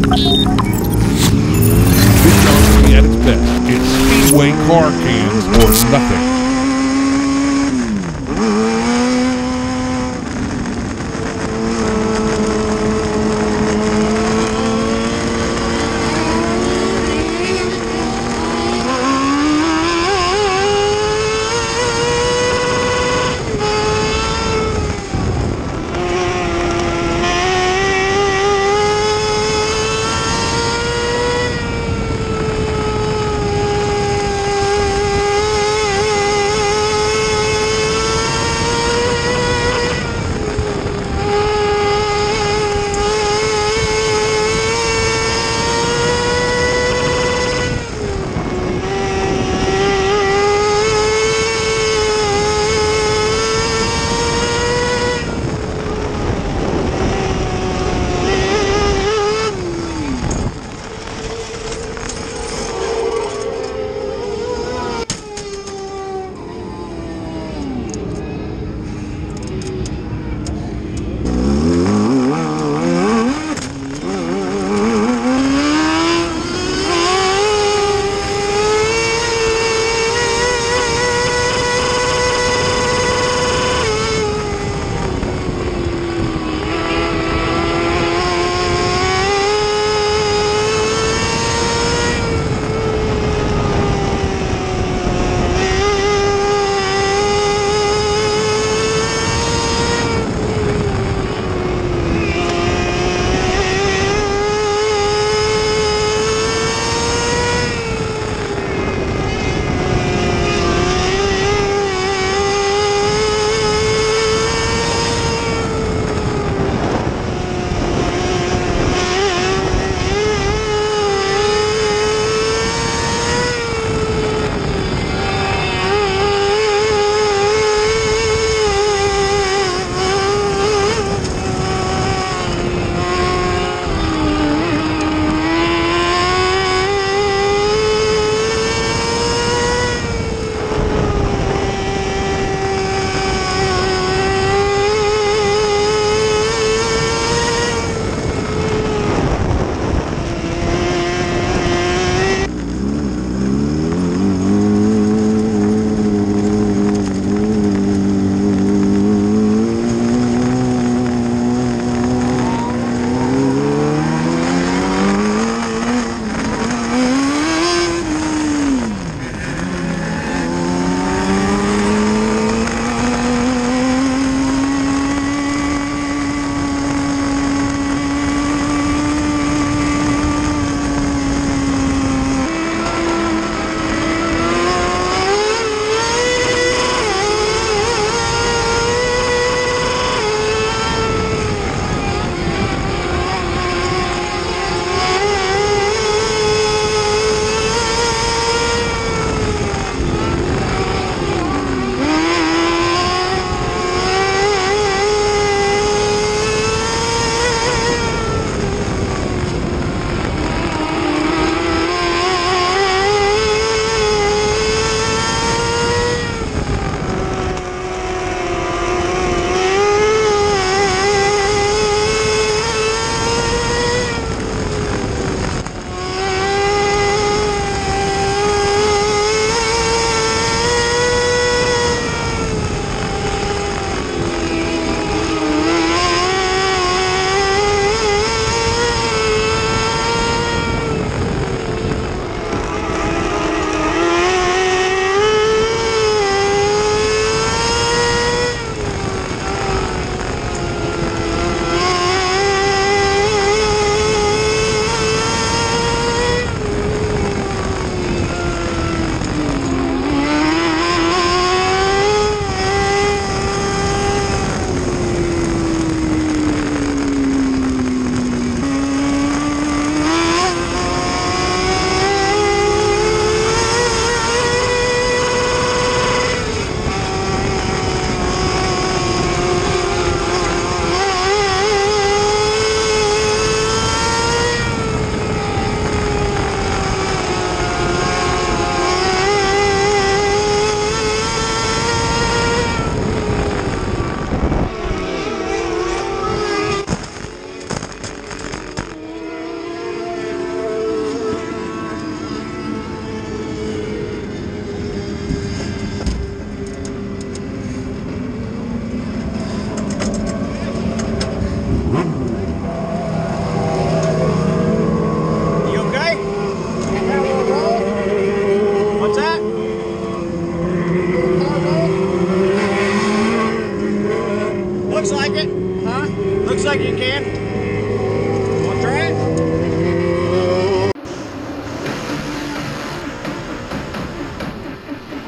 Big Johnston at its best. It's Speedway car cams or nothing.